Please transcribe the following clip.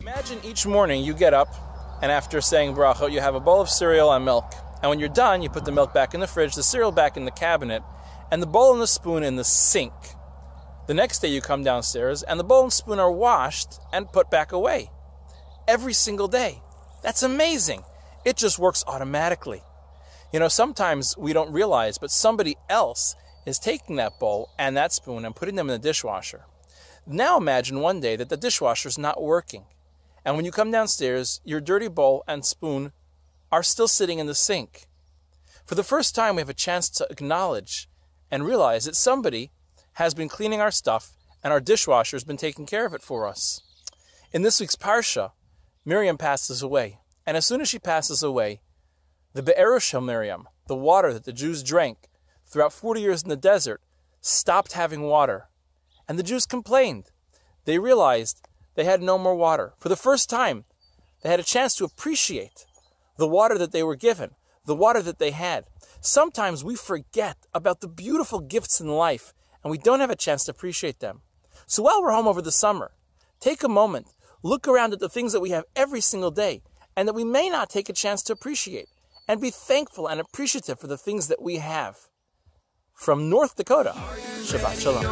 Imagine each morning you get up, and after saying bracha, you have a bowl of cereal and milk. And when you're done, you put the milk back in the fridge, the cereal back in the cabinet, and the bowl and the spoon in the sink. The next day you come downstairs, and the bowl and spoon are washed and put back away. Every single day. That's amazing. It just works automatically. You know, sometimes we don't realize, but somebody else is taking that bowl and that spoon and putting them in the dishwasher. Now imagine one day that the dishwasher is not working. And when you come downstairs, your dirty bowl and spoon are still sitting in the sink. For the first time, we have a chance to acknowledge and realize that somebody has been cleaning our stuff and our dishwasher has been taking care of it for us. In this week's Parsha, Miriam passes away. And as soon as she passes away, the Be'er Shel Miriam, the water that the Jews drank throughout 40 years in the desert, stopped having water. And the Jews complained. They realized they had no more water. For the first time, they had a chance to appreciate the water that they were given, the water that they had. Sometimes we forget about the beautiful gifts in life and we don't have a chance to appreciate them. So while we're home over the summer, take a moment, look around at the things that we have every single day and that we may not take a chance to appreciate and be thankful and appreciative for the things that we have. From North Dakota, Shabbat Shalom.